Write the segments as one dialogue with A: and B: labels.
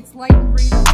A: it's light and breathable,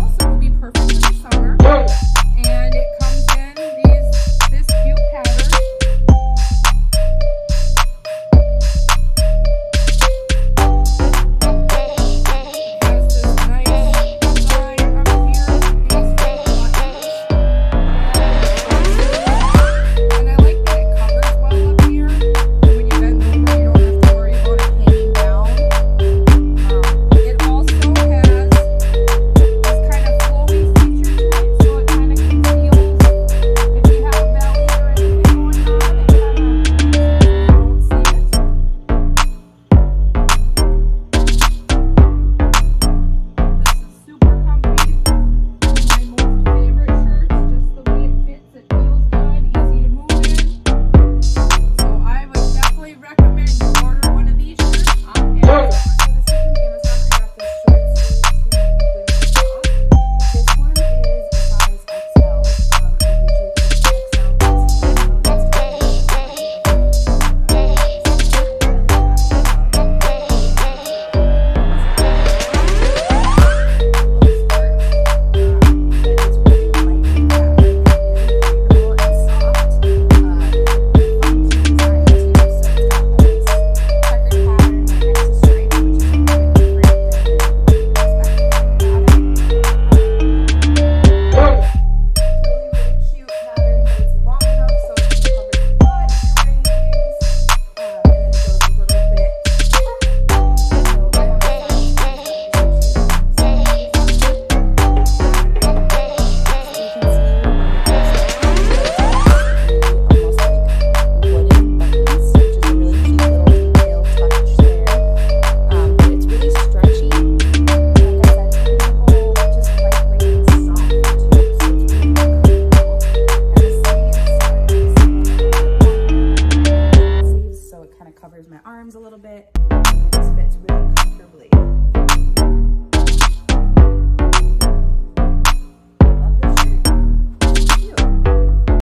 B: it just fits really comfortably.